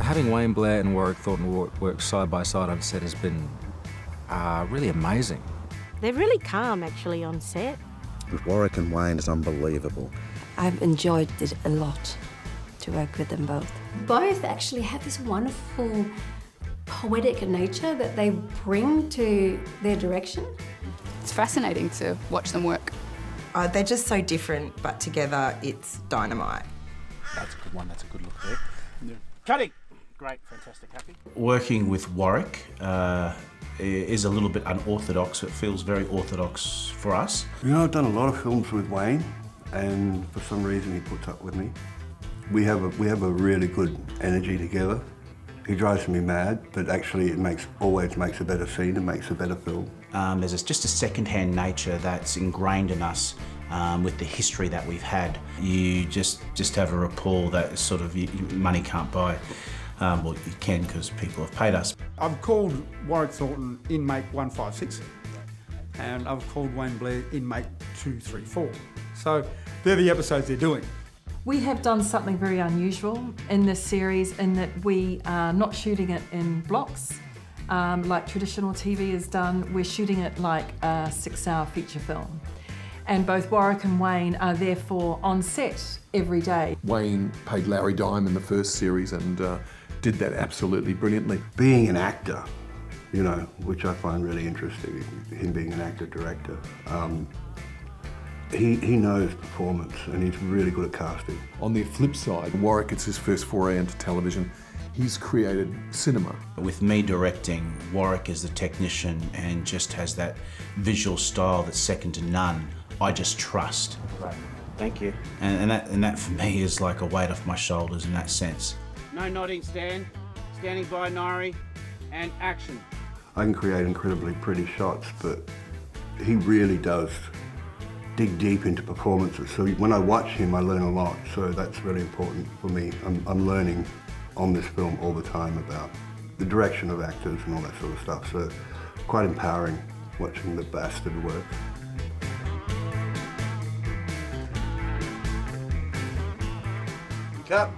Having Wayne Blair and Warwick Thornton work, work side by side on set has been uh, really amazing. They're really calm actually on set. With Warwick and Wayne is unbelievable. I've enjoyed it a lot to work with them both. Both actually have this wonderful poetic nature that they bring to their direction. It's fascinating to watch them work. Uh, they're just so different, but together it's dynamite. That's a good one. That's a good look there. Yeah. Cutting. Great, fantastic, happy. Working with Warwick uh, is a little bit unorthodox. It feels very orthodox for us. You know, I've done a lot of films with Wayne, and for some reason he puts up with me. We have a, we have a really good energy together. He drives me mad, but actually it makes always makes a better scene and makes a better film. Um, there's just a second-hand nature that's ingrained in us um, with the history that we've had. You just just have a rapport that sort of you, money can't buy. Um, well, you can because people have paid us. I've called Warwick Thornton inmate 156 and I've called Wayne Blair inmate 234. So they're the episodes they're doing. We have done something very unusual in this series in that we are not shooting it in blocks um, like traditional TV is done. We're shooting it like a six hour feature film. And both Warwick and Wayne are therefore on set every day. Wayne played Larry Dime in the first series and uh, did that absolutely brilliantly. Being an actor, you know, which I find really interesting, him being an actor-director, um, he, he knows performance and he's really good at casting. On the flip side, Warwick, it's his first foray into television. He's created cinema. With me directing, Warwick is the technician and just has that visual style that's second to none. I just trust. Right. Thank you. And, and, that, and that for me is like a weight off my shoulders in that sense. No nodding, Stan. Standing by Nari. And action. I can create incredibly pretty shots, but he really does dig deep into performances. So when I watch him, I learn a lot. So that's really important for me. I'm, I'm learning on this film all the time about the direction of actors and all that sort of stuff. So quite empowering watching the bastard work. Cut.